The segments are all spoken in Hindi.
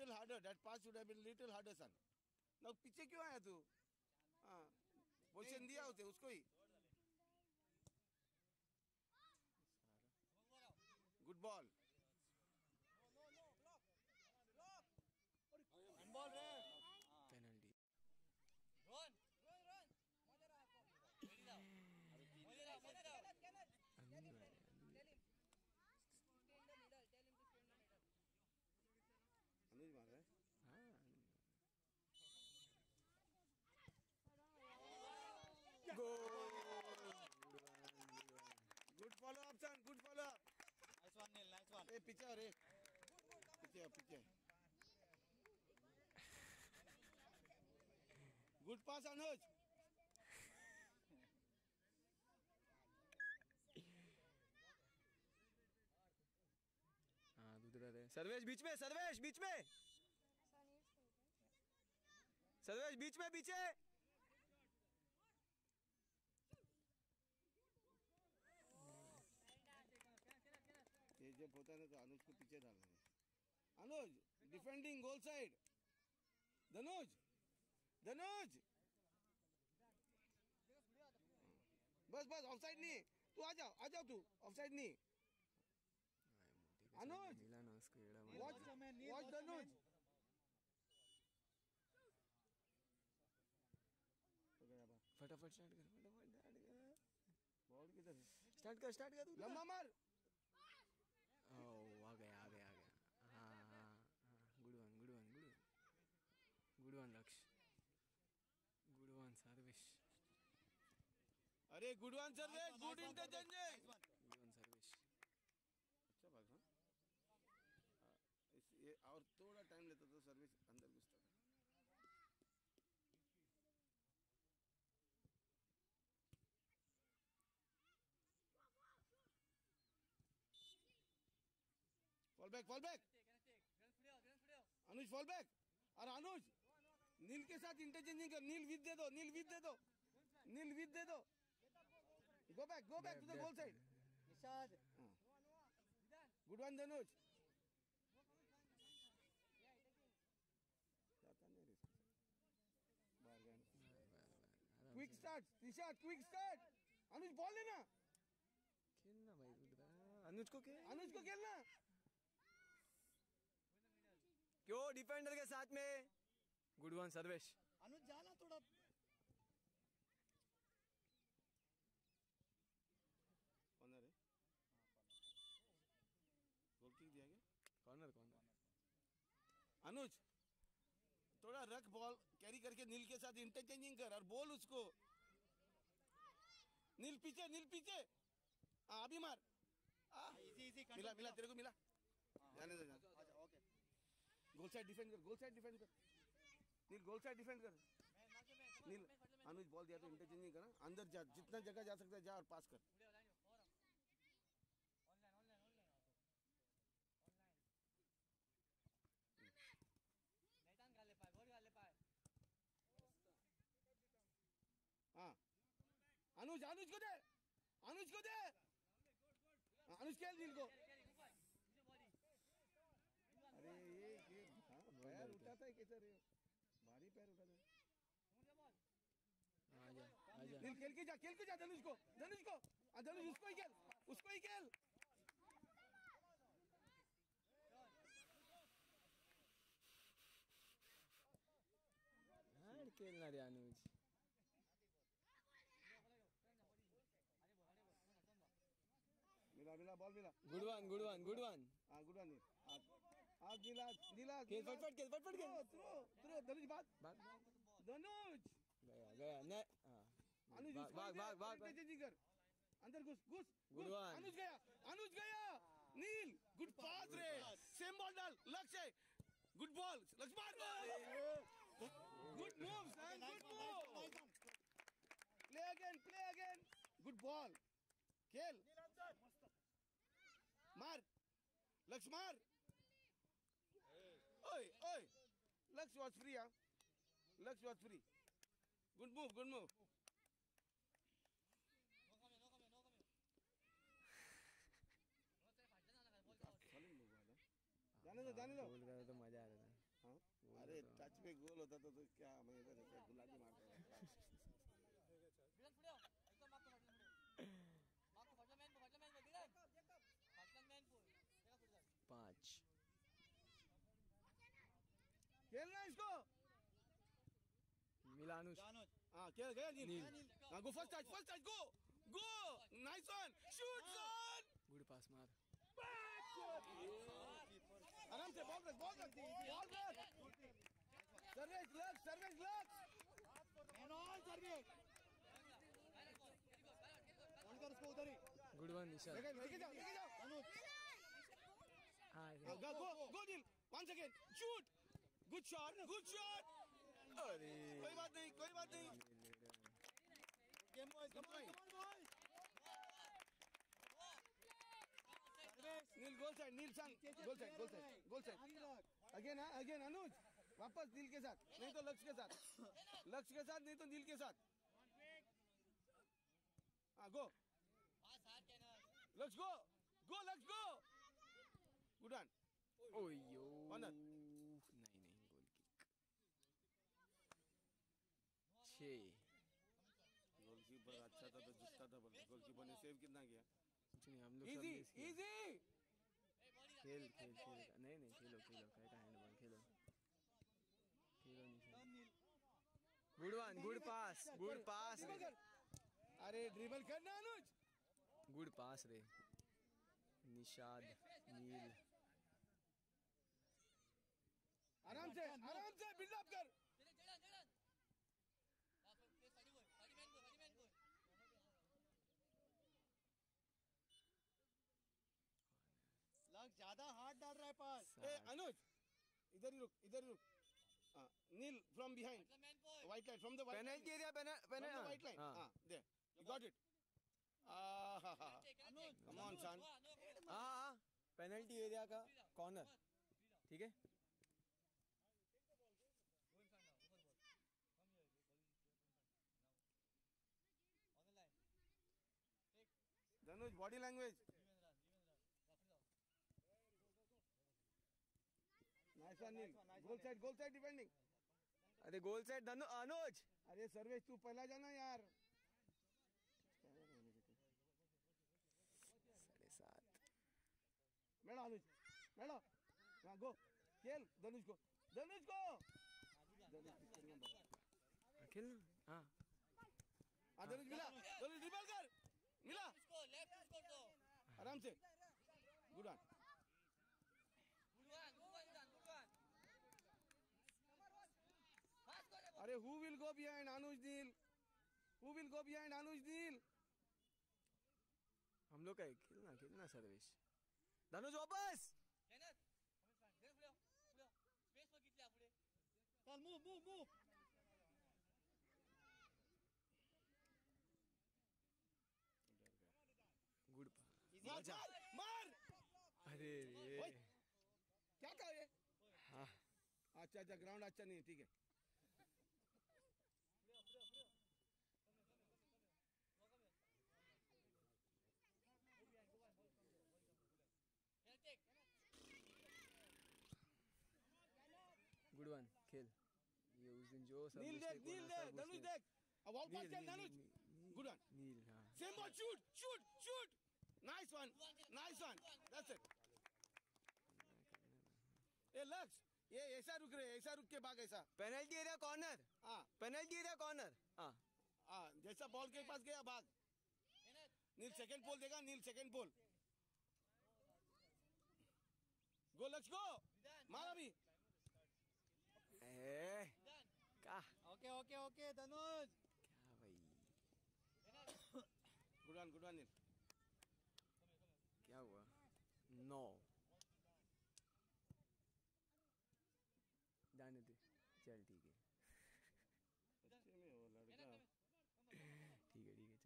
little harder. That pass should have been little harder, son. Now पीछे क्यों आया तू? हाँ पोजीशन दिया उसे उसको ही. Good ball. पेनल्टी अनुज मार रहा है. Good follow up, son. Good follow up. Nice one, Neil. Nice one. ए पीछे अरे पीछे पीछे गुड पास अनुज हाँ दूसरा दे सर्वेश बीच में सर्वेश बीच में। सर्वेश बीच में पीछे। जब होता है ना तो अनुज को पीछे डालना है अनुज डिफेंडिंग गोल साइड धनुज धनुज। बस बस ऑफ़ साइड नहीं। तू आ जाओ आ जाओ तू ऑफ़ साइड नहीं। Anuj watch watch Dhanuj. फटाफट स्टार्ट कर फटाफट स्टार्ट कर। बॉल किधर है? स्टार्ट कर स्टार्ट कर तू। लंबा मार ओ आ गया आ गया आ गया हाँ हाँ हाँ good one good one good one good one Lakshya good one Sarvesh अरे good one Sarvesh good interchanging good one Sarvesh अच्छा भाग हाँ इस ये और थोड़ा टाइम लेता तो सर्विस अंदर घुसता था। Fall back fall back Anuj fall back और अनुज नील के साथ इंटरचेंजिंग कर नील विद दे दो नील विद दे दो। नील विद दे दो। Go back go back to the goal side Nishad. जाता नहीं रे साथ। बाहर गया quick start Nishad quick start Anuj ball लेना खेलना भाई रुद्रा अनुज को खेल। अनुज को खेलना। क्यों डिफेंडर के साथ में? गुड वन सर्वेश अनुज जाना थोड़ा कॉर्नर है गोल किक दिया गया कॉर्नर कॉर्नर अनुज थोड़ा रख बॉल कैरी करके नील के साथ इंटरचेंजिंग कर और बोल उसको। नील पीछे नील पीछे। हाँ अभी मार। आ, इजी इजी मिला मिला तेरे को मिला। जाने दो जाने ओके गोल साइड डिफेंड कर गोल साइड डिफेंड कर। नील गोल साइड डिफेंड कर। नील अनुज बॉल दिया तो इंटरचेंजिंग करा। अंदर जा जितना जगह जा सकता है जा और पास कर। अनुज अनुज को दे। अनुज को दे। हाँ, अनुज खेल नील को। अरे ये ये हाँ पैर उठाता है कैसे रे भारी पैर उठाता है आजा आजा नील खेल के जा खेल के जा धनुष को धनुष को। हाँ, धनुष उसको ही खेल उसको ही खेल। खेलना रे अनुज। मिला good one good one good one हाँ गुड हाँ हाँ नीला नीला खेल फटफट खेल फटफट खेल थ्रो थ्रो धनुष बात भाग धनुष गया गया ने हाँ अनुज भाग भाग भाग कर अंदर घुस घुस घुस। one. अनुज गया अनुज गया नील गुड पास रे सेम बॉल डाल Lakshya good ball Laxman good move son good move play again play again good ball खेल मार। लक्ष्य मार। ओए ओए। लक्ष्य वॉज़ फ्री हाँ। Lakshya was free good move good move जाने दो जाने दो। गोल तो मज़ा आ रहा था। पे गोल होता तो, तो क्या मज़ा रहता गुलाबी पाँच। खेलना इसको। मिला अनुज हाँ खेल गया नील। हाँ go first touch first touch go. Go. Nice one shoot son good pass मार। आराम से बॉल रख बॉल रख बॉल रख। सर्विस लग सर्विस लग Man on, सर्विस. फ़ोन कर उसको उधर ही. गुड वन निशाद लेके जाओ लेके जाओ अनुज. go go go नील once again. Shoot. Good shot. Good shot. अरे। कोई बात नहीं कोई बात नहीं। Boys, come on, come on, boys. Service. Neel goal side Neel संग goal side goal side goal side again हाँ अगेन अनुज वापस नील के साथ. नहीं तो लक्ष्य के साथ. लक्ष्य के साथ नहीं तो नील के साथ. हाँ गो Lakshya go go Lakshya go good one OYO One नहीं नहीं गोल किक छः गोलकीपर अच्छा था तो जीतता था बल्कि गोलकीपर ने सेव कितना किया कुछ नहीं हम लोग इजी इजी खेल खेल खेल नहीं नहीं खेलो खेलो कहता हैंडबॉल खेलो खेलो Nishad good one good pass good pass अरे ड्रिबल करना अनुज। गुड पास रे निशाद नील आराम से आराम से। बिल्डअप कर. लग ज़्यादा हार्ड डाल रहा है पास। ए अनुज इधर ही रुक इधर ही रुक। हाँ, Neel from behind white line from the white penalty. Area हाँ। ah ha ha Anuj come on son हाँ हाँ। पेनल्टी एरिया का कॉर्नर ठीक है ऑन द लाइन वापस जाओ nice one नील goal side goal side defending. अरे गोल साइड धनु अनुज। अरे सर्वेश तू पहला जाना यार। साढ़े सात। मेड़ा अनुज। मेड़ा हाँ गो खेल धनुष को। धनुष को। नंबर खेलना हाँ। हाँ धनुष मिला। धनुष ड्रिबल कर। मिला इसको लेफ़्ट इसको दो आराम से गुड वन अरे who will go behind Anuj Neel who will go behind Anuj Neel हम लोग का है खेलना खेलना सर्वेश धनुष वापस चल मूव मूव मूव गुड मार मार मार अरे रे ओए, कहा ये हाँ अच्छा अच्छा ग्राउंड अच्छा नहीं है ठीक है। गुड वन खेल। ये उस दिन जो सब नील देख नील देख धनुष देख। अब all pass Neel, Dhanush. Good one Neel हाँ। Same ball shoot shoot shoot nice one nice one that's it ए लक्ष्य ये ऐसा रुक रहे ऐसा रुक के भाग ऐसा। पेनल्टी एरिया कॉर्नर हाँ। पेनल्टी एरिया कॉर्नर हाँ। हाँ जैसा बॉल के पास गया भाग। नील सेकंड पोल देगा नील सेकंड पोल गो लक्ष्य गो मार डन का? Okay okay okay Dhanush. क्या भाई? Good one good one Neel. क्या हुआ? नौ जाने दे चल ठीक है सच्चे में वो लड़का ठीक है ठीक है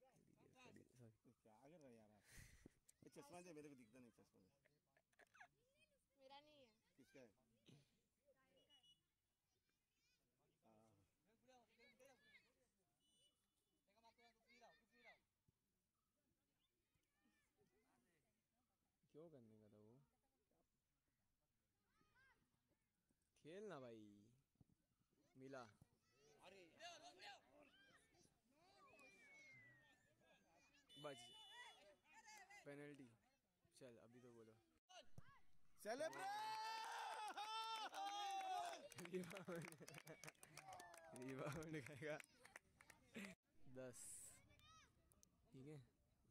चलो ठीक है सॉरी सॉरी क्या कर रहा है यार आप ये चश्मा दे मेरे को दिखता नहीं चश्मा दे मेरा नहीं है। किसका है हाँ पुढे आहो, पुढे पुढे आहो. एका मागतो तू फ्री राह तू फ्री राह क्यों करने का था वो खेल ना भाई बच पेनल्टी चल अभी तो बोलो सेलिब्रेट रिबाउंड रिबाउंड खाएगा दस ठीक है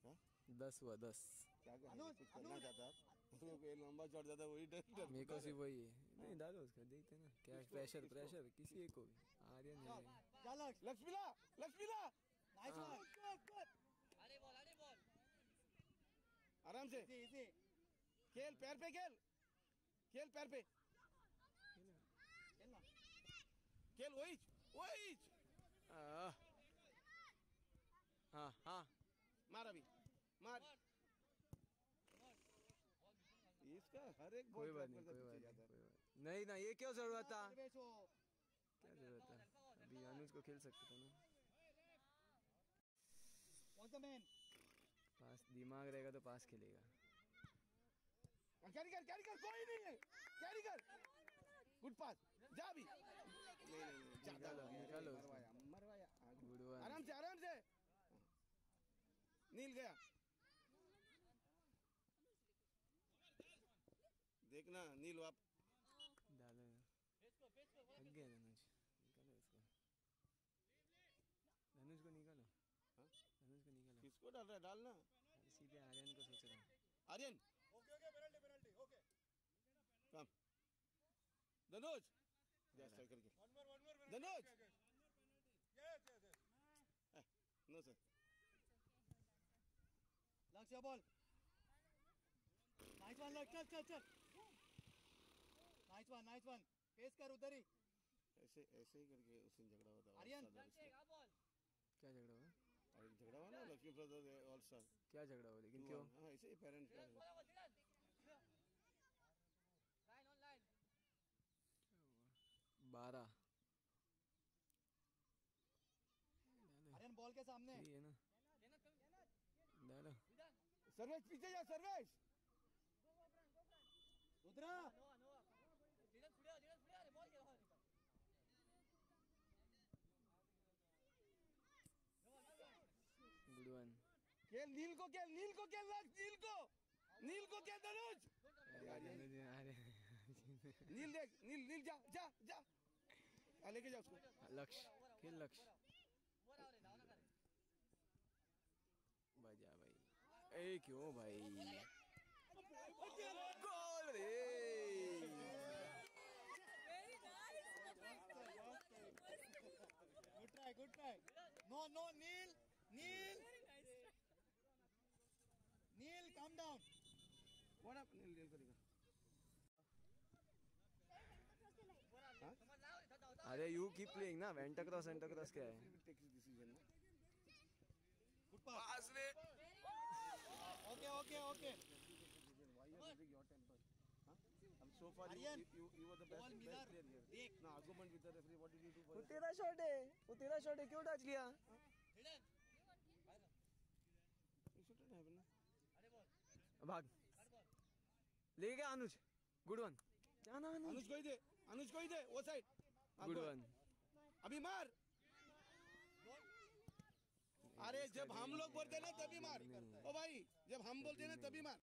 हाँ? दस हुआ दस क्या करना चाहता आप लंबा चढ़ जाता वही डर मेरे को सिर्फ़ वही है नहीं डालो उसका देखते ना क्या प्रेशर प्रेशर किसी एक को भी आर्यन है लक्ष्मीला लक्ष्मीला आने बॉल आने बॉल आराम से खेल पैर पे खेल खेल पैर पे। खेल वही वही हाँ हाँ। मार अभी मार। इसका हर एक कोई बात नहीं कोई बात नहीं है। नहीं। नहीं ये क्यों ज़रूरत था? क्या ज़रूरत था अभी अनुज को खेल सकते थे ना। पास दिमाग रहेगा तो पास खेलेगा। हाँ, कैरी कर कैरी कर कोई नहीं है। कैरी कर। गुड पास जा भी नहीं ज़्यादा निकालो। मरवाया मरवाया। गुड वन आराम से आराम से। नील गया। देखना नील वाप डालो थक गया धनुष। निकालो इसको। धनुष को निकालो। हाँ? धनुष को निकालो। किसको डाल रहा है? डालना। सीधे आर्यन को सोच रहा हूँ। आर्यन। धनुष। जस्ट स्ट्राइक करके। Dhanush. No sir Lakshya ball nice one Lakshya चल चल चल। Nice one nice one pace कर उधर ही। ऐसे ऐसे ही करके उससे झगड़ा होता है आर्यन। बॉल क्या झगड़ा हुआ? और झगड़ा हुआ ना? लक्ष्मी प्रसाद ऑल स्टार क्या झगड़ा हुआ? लेकिन क्यों? हाँ ऐसे ही पेरेंट्स का बोला बोल धीरज लाइन ऑन लाइन बारह। आर्यन बॉल के सामने। है ना। डालो सर्वेश पीछे जा सर्वेश। रुद्रा। नोवा नोवा धीरज पुढे आ, धीरज पुढे आ रे बॉल गेला बाहेर निघाला. गुड वन खेल नील को खेल नील को खेल नील को। नील को खेल धनुष। नील देख नील नील जा जा जा। आ, लेके जा उसको। लक्ष्य खेल लक्ष्य। बजा भाई। ए क्यों भाई? गोल रे। Good try good try no no Neel Neel Neel come down कौन आप नील अरे यू कीप प्लेइंग ना वेंटा क्रॉस सेंटर क्रॉस क्या है। पास रे ओके ओके ओके तेरा शॉट है वो तेरा शॉट है क्यों डाच लिया? भाग। ले अनुज गुड वन क्या ना अनुज अनुज अनुज कोई दे वो साइड गुड वन अभी मार अरे जब हम लोग बोलते ना तभी मार। ओ भाई जब हम बोलते ना तभी मार।